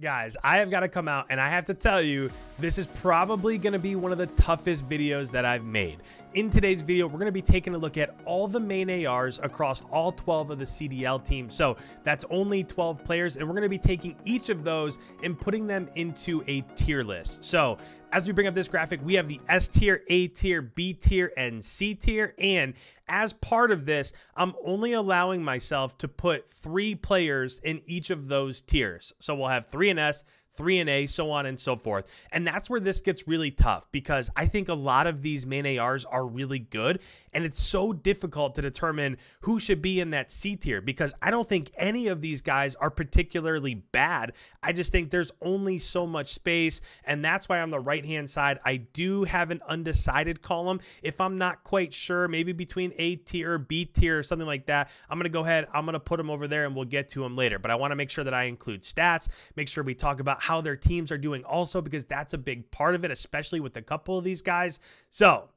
Guys, I have got to come out and I have to tell you, this is probably going to be one of the toughest videos that I've made. In today's video, we're going to be taking a look at all the main ARs across all 12 of the CDL teams. So that's only 12 players, and we're going to be taking each of those and putting them into a tier list. So as we bring up this graphic, we have the S tier, A tier, B tier, and C tier. And as part of this, I'm only allowing myself to put three players in each of those tiers. So we'll have three in S, three and A, so on and so forth. And that's where this gets really tough because I think a lot of these main ARs are really good. And it's so difficult to determine who should be in that C tier because I don't think any of these guys are particularly bad. I just think there's only so much space. And that's why on the right hand side, I do have an undecided column. If I'm not quite sure, maybe between A tier, B tier, or something like that, I'm going to go ahead, I'm going to put them over there and we'll get to them later. But I want to make sure that I include stats, make sure we talk about how their teams are doing also because that's a big part of it, especially with a couple of these guys. So,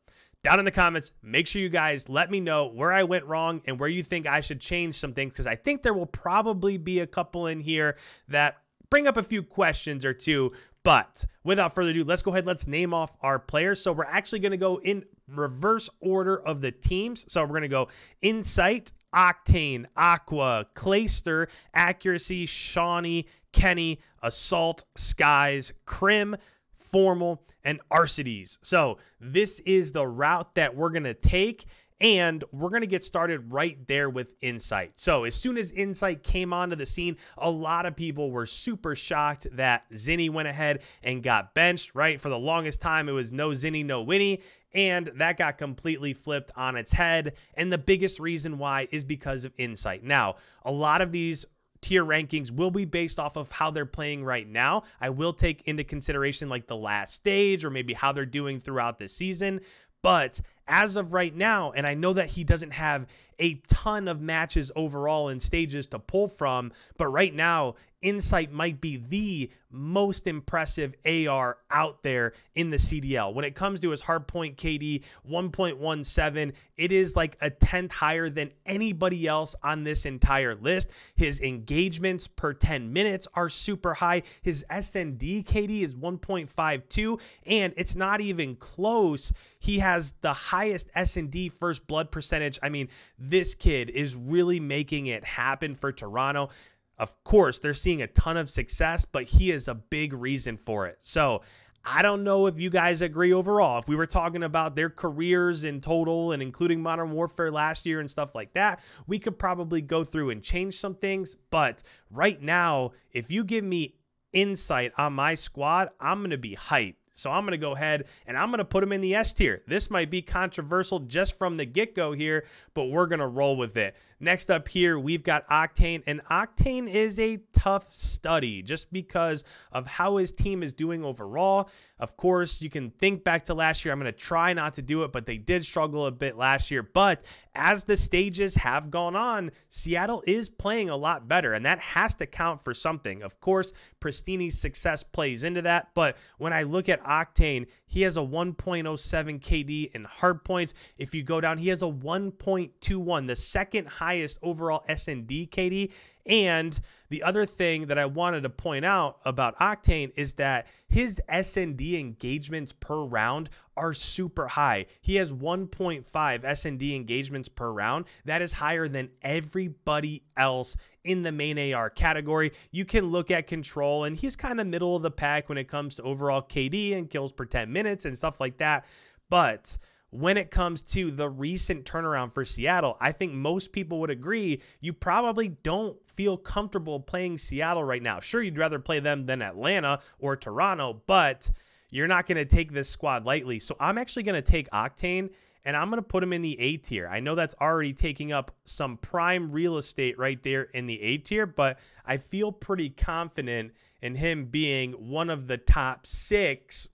down in the comments, make sure you guys let me know where I went wrong and where you think I should change some things because I think there will probably be a couple in here that bring up a few questions or two. But without further ado, let's go ahead. Let's name off our players. So we're actually going to go in reverse order of the teams. So we're going to go Insight, Octane, Aqua, Clayster, Accuracy, Seany, Kenny, Assault, Skyz, Crim, Formal, and Arcitys. So this is the route that we're going to take. And we're going to get started right there with Insight. So, as soon as Insight came onto the scene, a lot of people were super shocked that Zinni went ahead and got benched, right? For the longest time, it was no Zinni, no Winnie. And that got completely flipped on its head. And the biggest reason why is because of Insight. Now, a lot of these tier rankings will be based off of how they're playing right now. I will take into consideration like the last stage or maybe how they're doing throughout the season. But as of right now, and I know that he doesn't have a ton of matches overall and stages to pull from, but right now, Insight might be the most impressive AR out there in the CDL. When it comes to his hardpoint KD 1.17, it is like a tenth higher than anybody else on this entire list. His engagements per 10 minutes are super high. His SND KD is 1.52, and it's not even close. He has the highest SND first blood percentage. I mean, this kid is really making it happen for Toronto. Of course, they're seeing a ton of success, but he is a big reason for it. So, I don't know if you guys agree overall. If we were talking about their careers in total and including Modern Warfare last year and stuff like that, we could probably go through and change some things. But right now, if you give me insight on my squad, I'm going to be hyped. So I'm going to go ahead and I'm going to put him in the S tier. This might be controversial just from the get go here, but we're going to roll with it. Next up here, we've got Octane, and Octane is a tough study just because of how his team is doing overall. Of course, you can think back to last year. I'm going to try not to do it, but they did struggle a bit last year. But as the stages have gone on, Seattle is playing a lot better, and that has to count for something. Of course, Prestinni's success plays into that, but when I look at Octane, he has a 1.07 KD in hard points. If you go down, he has a 1.21, the second highest overall SND KD. And the other thing that I wanted to point out about Octane is that his SND engagements per round are super high. He has 1.5 SND engagements per round. That is higher than everybody else in the main AR category. You can look at control, and he's kind of middle of the pack when it comes to overall KD and kills per 10 minutes and stuff like that. But when it comes to the recent turnaround for Seattle, I think most people would agree you probably don't feel comfortable playing Seattle right now. Sure, you'd rather play them than Atlanta or Toronto, but you're not going to take this squad lightly. So I'm actually going to take Octane and I'm going to put him in the A tier. I know that's already taking up some prime real estate right there in the A tier, but I feel pretty confident in him being one of the top six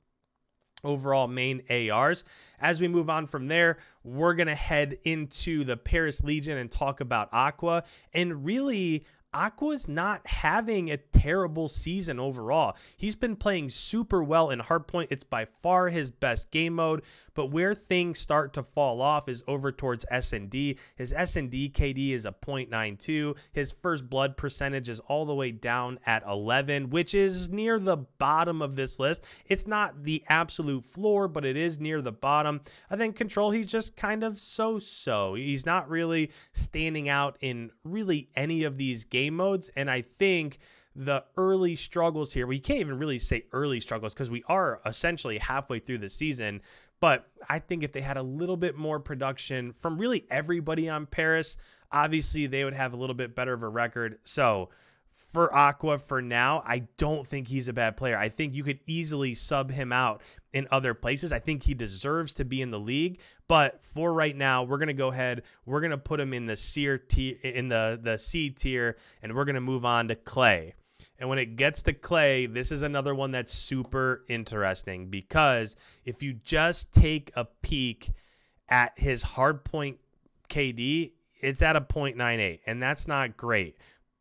overall main ARs. As we move on from there, we're going to head into the Paris Legion and talk about Aqua. And really, Aqua's not having a terrible season overall. He's been playing super well in Hardpoint. It's by far his best game mode, but where things start to fall off is over towards S&D. His S&D KD is a 0.92. His first blood percentage is all the way down at 11, which is near the bottom of this list. It's not the absolute floor, but it is near the bottom. I think control, he's just kind of so-so. He's not really standing out in really any of these game modes. And I think the early struggles here, we can't even really say early struggles because we are essentially halfway through the season. But I think if they had a little bit more production from really everybody on Paris, obviously they would have a little bit better of a record. So for Aqua for now, I don't think he's a bad player. I think you could easily sub him out in other places. I think he deserves to be in the league, but for right now, we're gonna go ahead. We're gonna put him in the C tier, in the the C tier, and we're gonna move on to Clay. And when it gets to Clay, this is another one that's super interesting because if you just take a peek at his hardpoint KD, it's at a 0.98, and that's not great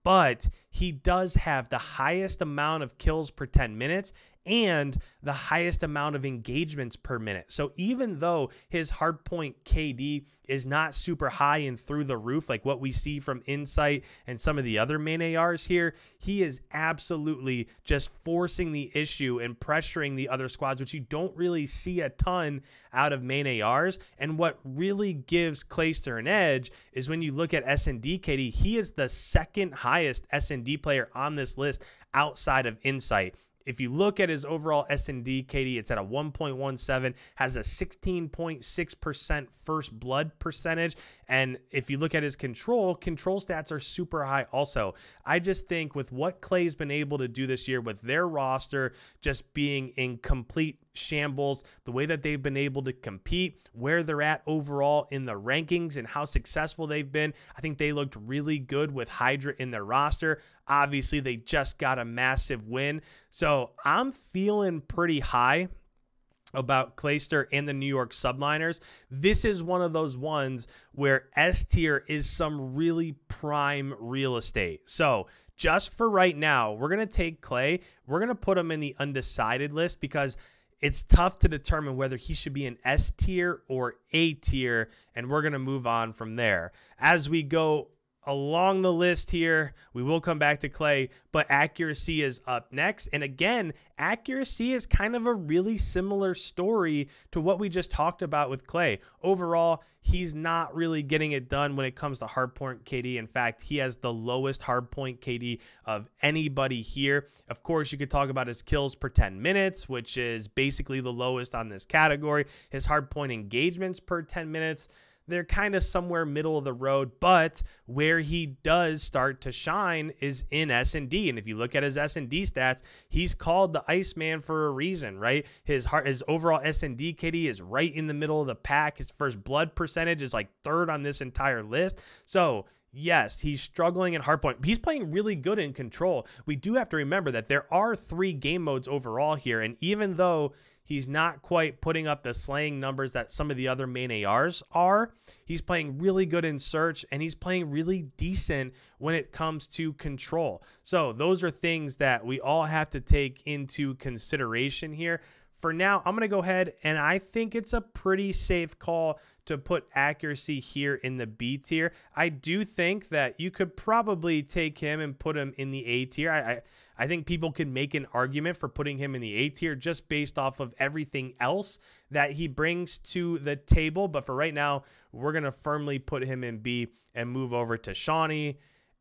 but he does have the highest amount of kills per 10 minutes and the highest amount of engagements per minute. So even though his hardpoint KD is not super high and through the roof like what we see from Insight and some of the other main ARs here, he is absolutely just forcing the issue and pressuring the other squads, which you don't really see a ton out of main ARs. And what really gives Clayster an edge is when you look at SND KD, he is the second highest SND player on this list outside of Insight. If you look at his overall S&D KD, it's at a 1.17, has a 16.6% first blood percentage. And if you look at his control, control stats are super high also. I just think with what Clay's been able to do this year with their roster just being in complete shambles, the way that they've been able to compete, where they're at overall in the rankings, and how successful they've been. I think they looked really good with Hydra in their roster. Obviously, they just got a massive win. So I'm feeling pretty high about Clayster and the New York Subliners. This is one of those ones where S tier is some really prime real estate. So just for right now, we're going to take Clay. We're going to put him in the undecided list because it's tough to determine whether he should be an S tier or A tier, and we're going to move on from there. As we go along the list here. We will come back to Clay, but accuracy is up next. And again, accuracy is kind of a really similar story to what we just talked about with Clay. Overall, he's not really getting it done when it comes to hardpoint KD. In fact, he has the lowest hardpoint KD of anybody here. Of course, you could talk about his kills per 10 minutes, which is basically the lowest on this category. His hardpoint engagements per 10 minutes they're kind of somewhere middle of the road but where he does start to shine is in S&D and if you look at his S&D stats he's called the Iceman for a reason right? His heart his overall S&D kitty is right in the middle of the pack. His first blood percentage is like third on this entire list. So Yes, he's struggling in hardpoint. He's playing really good in control. We do have to remember that there are three game modes overall here. And even though He's not quite putting up the slaying numbers that some of the other main ARs are. He's playing really good in search and he's playing really decent when it comes to control. So, those are things that we all have to take into consideration here. For now, I'm going to go ahead and I think it's a pretty safe call to put accuracy here in the B tier. I do think that you could probably take him and put him in the A tier. I, I I think people can make an argument for putting him in the A tier just based off of everything else that he brings to the table. But for right now, we're going to firmly put him in B and move over to Seany.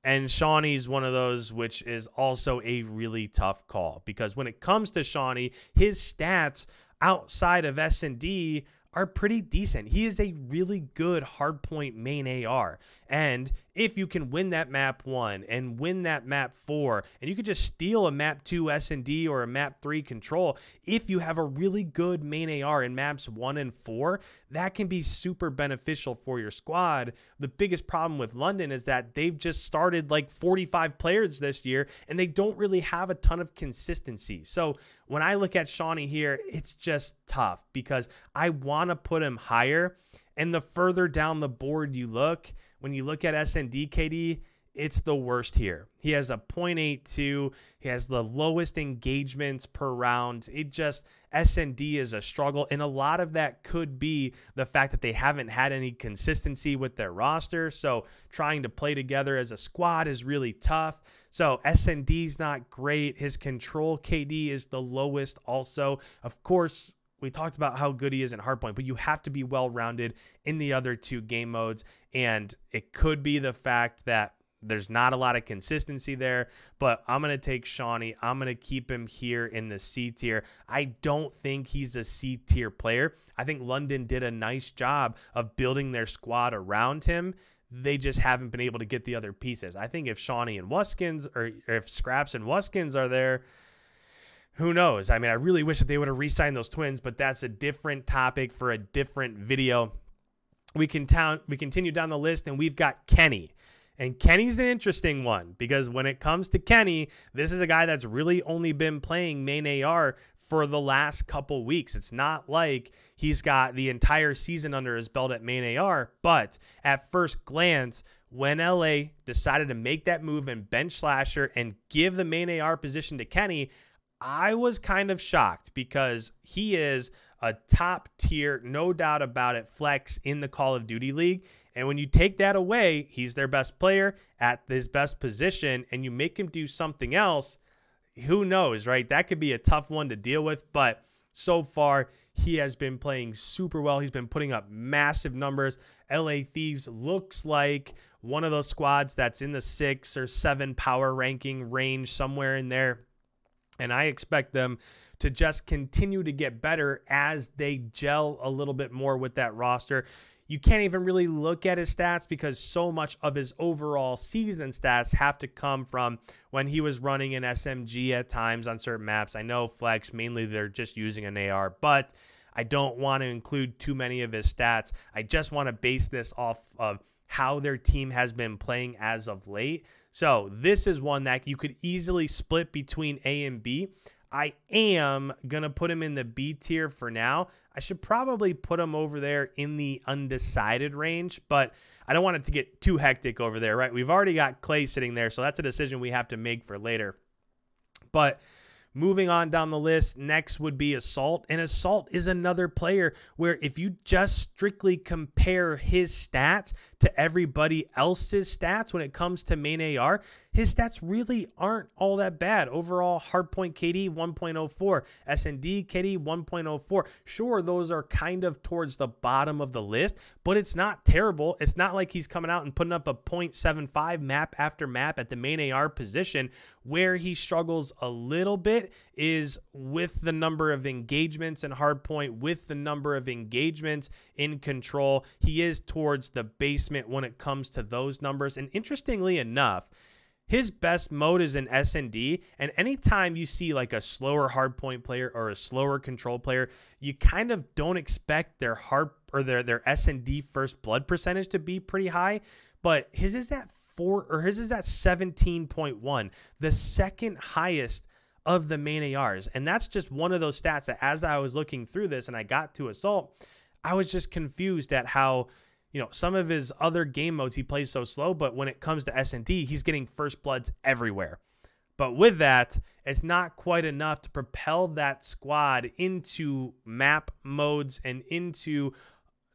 And Seany's one of those which is also a really tough call because when it comes to Seany, his stats outside of S&D are pretty decent. He is a really good hardpoint main AR. And if you can win that map one and win that map four, and you could just steal a map two S&D or a map three control, if you have a really good main AR in maps one and four, that can be super beneficial for your squad. The biggest problem with London is that they've just started like 45 players this year and they don't really have a ton of consistency. So when I look at Seany here, it's just tough because I want to put him higher. And the further down the board you look, when you look at SND KD, it's the worst here. He has a 0.82. He has the lowest engagements per round. It just SND is a struggle, and a lot of that could be the fact that they haven't had any consistency with their roster. So trying to play together as a squad is really tough. So SND's not great. His control KD is the lowest. Also, of course, we talked about how good he is in hardpoint, but you have to be well rounded in the other two game modes. And it could be the fact that there's not a lot of consistency there, but I'm going to take Seany. I'm going to keep him here in the C tier. I don't think he's a C tier player. I think London did a nice job of building their squad around him. They just haven't been able to get the other pieces. I think if Seany and Wuskins or if Skrapz and Wuskins are there, who knows? I mean, I really wish that they would have re signed those twins, but that's a different topic for a different video. We can town we continue down the list and we've got Kenny. And Kenny's an interesting one because when it comes to Kenny, this is a guy that's really only been playing main AR for the last couple weeks. It's not like he's got the entire season under his belt at main AR, but at first glance, when LA decided to make that move and bench slasher and give the main AR position to Kenny, I was kind of shocked because he is a top tier, no doubt about it, flex in the Call of Duty League. And when you take that away, he's their best player at his best position, and you make him do something else, who knows, right? That could be a tough one to deal with. But so far, he has been playing super well. He's been putting up massive numbers. LA Thieves looks like one of those squads that's in the six or seven power ranking range, somewhere in there. And I expect them to just continue to get better as they gel a little bit more with that roster. You can't even really look at his stats because so much of his overall season stats have to come from when he was running an SMG at times on certain maps. I know Flex, mainly they're just using an AR, but I don't want to include too many of his stats. I just want to base this off of how their team has been playing as of late. So this is one that you could easily split between A and B. I am going to put him in the B tier for now. I should probably put him over there in the undecided range, but I don't want it to get too hectic over there, right? We've already got Clay sitting there, so that's a decision we have to make for later. But Moving on down the list, next would be Assault. And Assault is another player where if you just strictly compare his stats to everybody else's stats when it comes to main AR, his stats really aren't all that bad. Overall, hardpoint KD 1.04, SND KD 1.04. Sure, those are kind of towards the bottom of the list, but it's not terrible. It's not like he's coming out and putting up a 0.75 map after map at the main AR position. Where he struggles a little bit is with the number of engagements in hardpoint, with the number of engagements in control. He is towards the basement when it comes to those numbers. And interestingly enough, his best mode is in SND, and anytime you see like a slower hardpoint player or a slower control player, you kind of don't expect their hard or their their SND first blood percentage to be pretty high, but his is at four or his is at 17.1, the second highest of the main ARs. And that's just one of those stats that as I was looking through this and I got to assault, I was just confused at how you know, some of his other game modes he plays so slow, but when it comes to SND, he's getting first bloods everywhere. But with that, it's not quite enough to propel that squad into map modes and into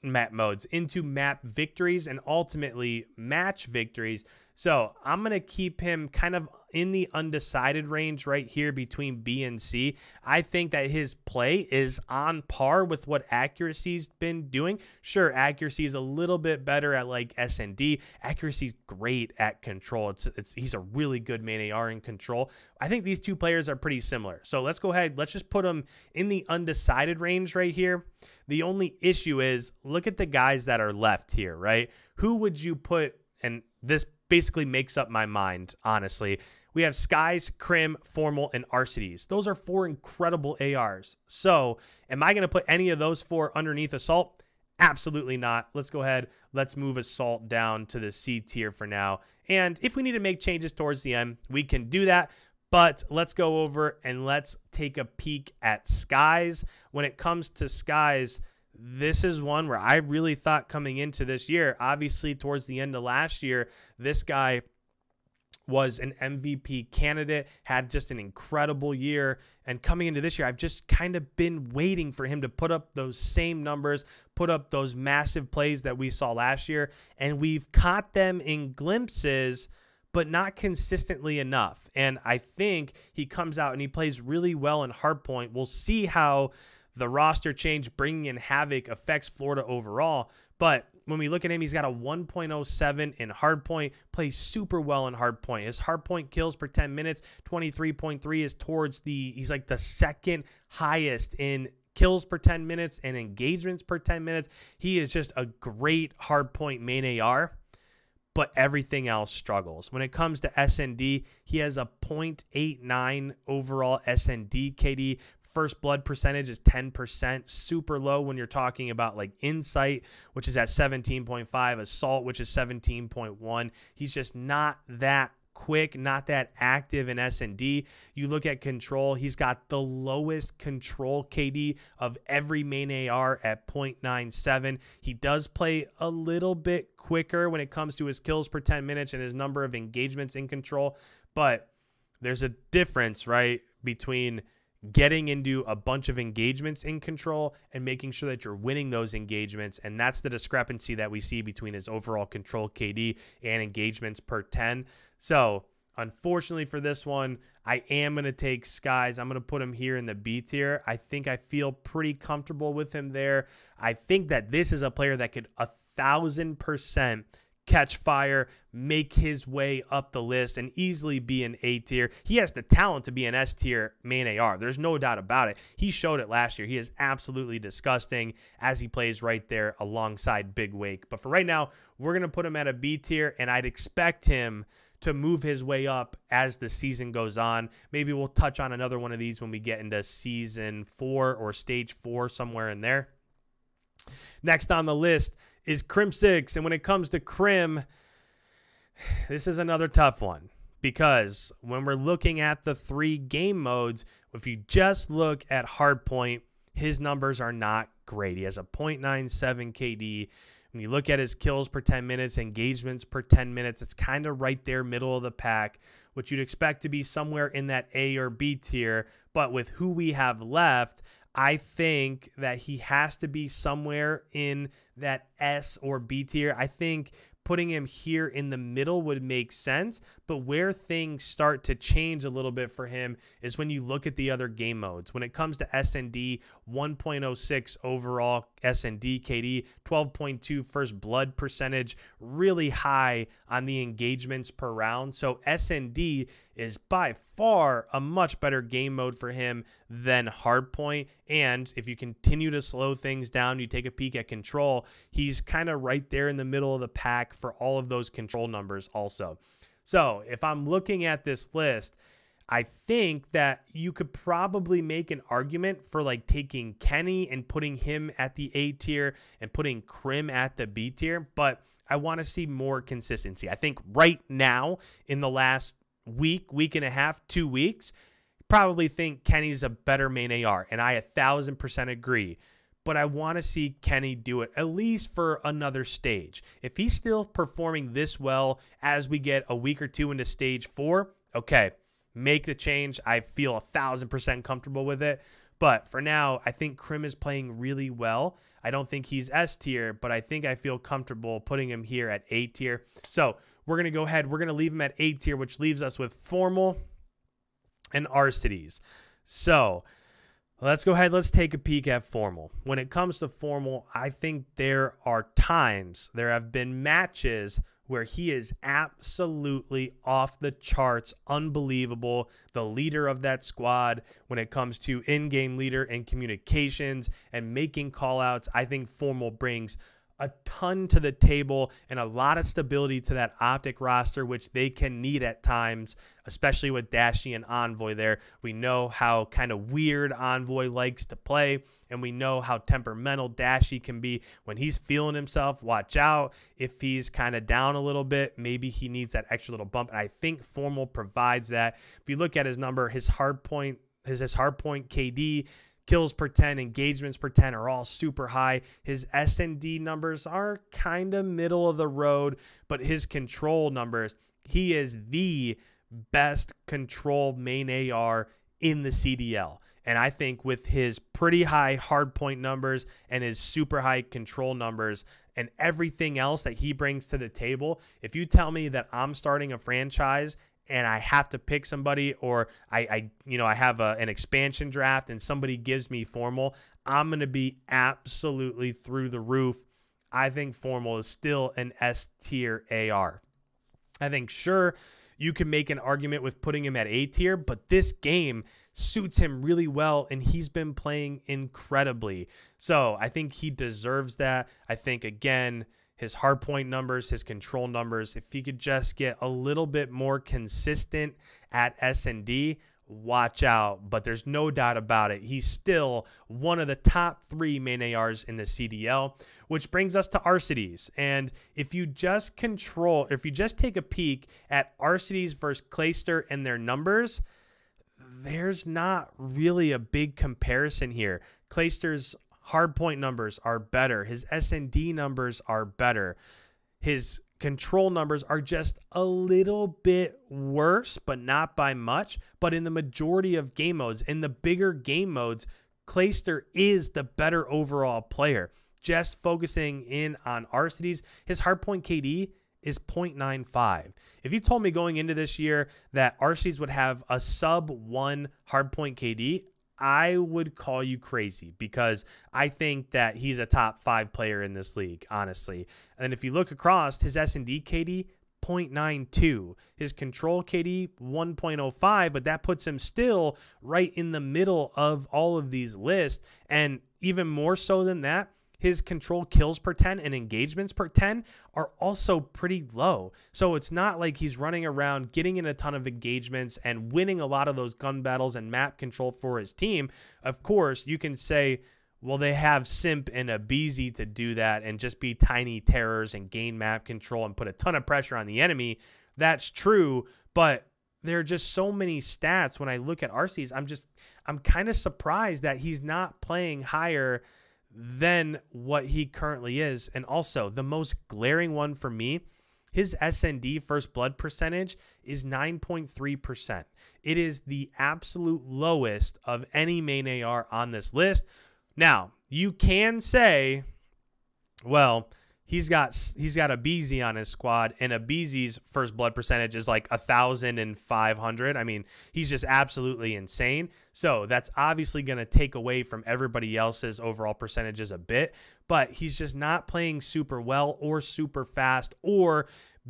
map modes, into map victories and ultimately match victories so I'm going to keep him kind of in the undecided range right here between B and C. I think that his play is on par with what accuracy's been doing. Sure, accuracy is a little bit better at like SND. Accuracy's great at control. It's, it's he's a really good main AR in control. I think these two players are pretty similar. So let's go ahead. Let's just put them in the undecided range right here. The only issue is look at the guys that are left here, right? Who would you put and this basically makes up my mind, honestly. We have Skyz, Crim, Formal, and Arcitys. Those are four incredible ARs. So, am I going to put any of those four underneath Assault? Absolutely not. Let's go ahead. Let's move Assault down to the C tier for now. And if we need to make changes towards the end, we can do that. But let's go over and let's take a peek at Skyz. When it comes to Skyz, this is one where I really thought coming into this year, obviously towards the end of last year, this guy was an MVP candidate, had just an incredible year. And coming into this year, I've just kind of been waiting for him to put up those same numbers, put up those massive plays that we saw last year. And we've caught them in glimpses but not consistently enough. And I think he comes out and he plays really well in hardpoint. We'll see how the roster change bringing in Havoc affects Florida overall. But when we look at him, he's got a 1.07 in hardpoint, plays super well in hardpoint. His hardpoint kills per 10 minutes, 23.3 is towards the, he's like the second highest in kills per 10 minutes and engagements per 10 minutes. He is just a great hardpoint main AR but everything else struggles. When it comes to SND, he has a 0.89 overall SND KD. First blood percentage is 10%, super low when you're talking about like insight, which is at 17.5, assault, which is 17.1. He's just not that quick, not that active in S&D. You look at control, he's got the lowest control KD of every main AR at 0.97. He does play a little bit quicker when it comes to his kills per 10 minutes and his number of engagements in control, but there's a difference, right, between getting into a bunch of engagements in control and making sure that you're winning those engagements. And that's the discrepancy that we see between his overall control KD and engagements per 10. So, unfortunately for this one, I am going to take Skyz. I'm going to put him here in the B tier. I think I feel pretty comfortable with him there. I think that this is a player that could a thousand percent catch fire, make his way up the list, and easily be an A tier. He has the talent to be an S tier main AR. There's no doubt about it. He showed it last year. He is absolutely disgusting as he plays right there alongside Big Wake. But for right now, we're going to put him at a B tier, and I'd expect him to move his way up as the season goes on. Maybe we'll touch on another one of these when we get into season four or stage four, somewhere in there. Next on the list, is Crimsix. And when it comes to Crim, this is another tough one because when we're looking at the three game modes, if you just look at Hardpoint, his numbers are not great. He has a 0.97 KD. When you look at his kills per 10 minutes, engagements per 10 minutes, it's kind of right there, middle of the pack, which you'd expect to be somewhere in that A or B tier. But with who we have left, I think that he has to be somewhere in that S or B tier. I think putting him here in the middle would make sense. But where things start to change a little bit for him is when you look at the other game modes. When it comes to SND, 1.06 overall SND KD, 12.2 first blood percentage, really high on the engagements per round. So SND is by far a much better game mode for him than Hardpoint. And if you continue to slow things down, you take a peek at control, he's kind of right there in the middle of the pack for all of those control numbers also. So if I'm looking at this list, I think that you could probably make an argument for like taking Kenny and putting him at the A tier and putting Crim at the B tier, but I want to see more consistency. I think right now in the last week, week and a half, two weeks, probably think Kenny's a better main AR. And I a thousand percent agree. But I want to see Kenny do it at least for another stage. If he's still performing this well as we get a week or two into stage four, okay, make the change. I feel a thousand percent comfortable with it. But for now, I think Crim is playing really well. I don't think he's S tier, but I think I feel comfortable putting him here at A tier. So we're going to go ahead. We're going to leave him at A tier, which leaves us with Formal and Arcitys. So let's go ahead. Let's take a peek at Formal. When it comes to Formal, I think there are times, there have been matches where he is absolutely off the charts, unbelievable. The leader of that squad when it comes to in game leader and communications and making callouts. I think Formal brings a ton to the table and a lot of stability to that optic roster, which they can need at times, especially with Dashy and Envoy there. We know how kind of weird Envoy likes to play, and we know how temperamental Dashy can be when he's feeling himself. Watch out if he's kind of down a little bit. Maybe he needs that extra little bump. And I think Formal provides that. If you look at his number, his hard point, his, his hard point KD kills per 10, engagements per 10 are all super high. His SND numbers are kind of middle of the road, but his control numbers He is the best control main AR in the CDL. And I think with his pretty high hard point numbers and his super high control numbers and everything else that he brings to the table, if you tell me that I'm starting a franchise and I have to pick somebody or I, I you know, I have a, an expansion draft and somebody gives me formal, I'm going to be absolutely through the roof. I think formal is still an S tier AR. I think sure you can make an argument with putting him at A tier, but this game suits him really well and he's been playing incredibly. So I think he deserves that. I think, again, his hardpoint numbers, his control numbers, if he could just get a little bit more consistent at S&D, watch out. But there's no doubt about it. He's still one of the top three main ARs in the CDL, which brings us to Arcitys. And if you just control, if you just take a peek at Arcitys versus Clayster and their numbers, there's not really a big comparison here. Clayster's hardpoint numbers are better. His S&D numbers are better. His control numbers are just a little bit worse, but not by much. But in the majority of game modes, in the bigger game modes, Clayster is the better overall player. Just focusing in on Arcitys, his hardpoint KD is 0.95. If you told me going into this year that Arcitys would have a sub one hardpoint KD, I would call you crazy because I think that he's a top five player in this league, honestly. And if you look across his S&D KD, 0.92. His control KD 1.05, but that puts him still right in the middle of all of these lists. And even more so than that, his control kills per 10 and engagements per 10 are also pretty low. So it's not like he's running around getting in a ton of engagements and winning a lot of those gun battles and map control for his team. Of course, you can say, well, they have Simp and aBeZy to do that and just be tiny terrors and gain map control and put a ton of pressure on the enemy. That's true, but there are just so many stats when I look at Arcitys. I'm just I'm kind of surprised that he's not playing higher than what he currently is. And also, the most glaring one for me, his SND first blood percentage is 9.3%. It is the absolute lowest of any main AR on this list. Now, you can say, well, he's got he's got aBeZy on his squad, and aBeZy's first blood percentage is like a thousand and five hundred. I mean, he's just absolutely insane. So that's obviously going to take away from everybody else's overall percentages a bit. But he's just not playing super well or super fast or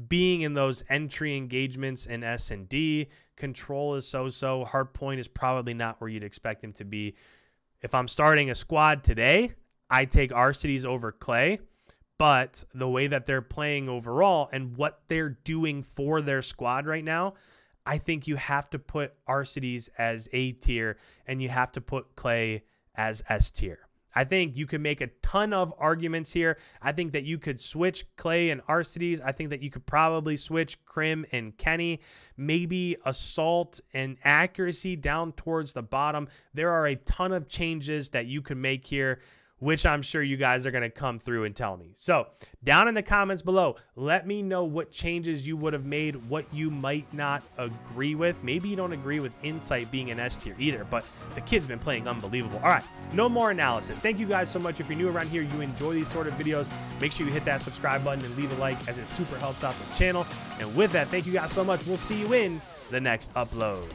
being in those entry engagements in S and D. Control is so so. Hard point is probably not where you'd expect him to be. If I'm starting a squad today, I take Arcitys over Clay but the way that they're playing overall and what they're doing for their squad right now, I think you have to put Arcitys as A tier and you have to put Clay as S tier. I think you can make a ton of arguments here. I think that you could switch Clay and Arcitys. I think that you could probably switch Crim and Kenny. Maybe Assault and Accuracy down towards the bottom. There are a ton of changes that you can make here which I'm sure you guys are going to come through and tell me. So, down in the comments below, let me know what changes you would have made, what you might not agree with. Maybe you don't agree with Insight being an S tier either, but the kid's been playing unbelievable. All right, no more analysis. Thank you guys so much. If you're new around here, you enjoy these sort of videos, make sure you hit that subscribe button and leave a like as it super helps out the channel. And with that, thank you guys so much. We'll see you in the next upload.